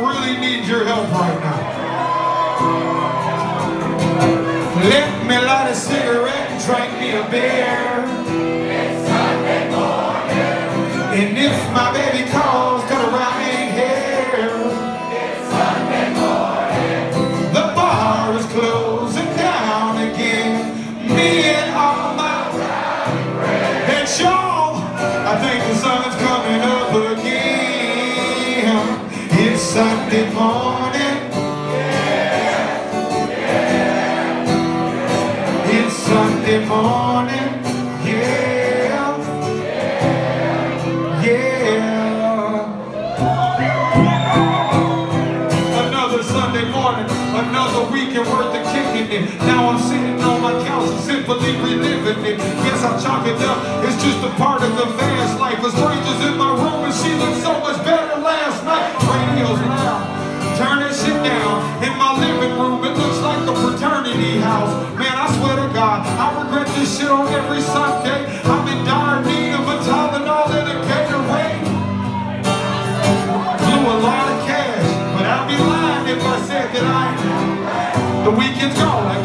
Really need your help right now. Let me light a cigarette and drink me a beer. It's Sunday morning. And if my baby calls, cut around ain't here. It's Sunday morning. The bar is closing down again. Me and all my and Sean, I Sunday morning. It's Sunday morning. Yeah. Yeah. Yeah. Another Sunday morning, another weekend worth of kicking it. Now I'm sitting on my couch and simply reliving it. Guess I chalk it up, it's just a part of the fast life. A regret this shit on every Sunday. I'm in dire need of a Tylenol and a Gatorade. Blew a lot of cash, but I'd be lying if I said that I. The weekend's gone, I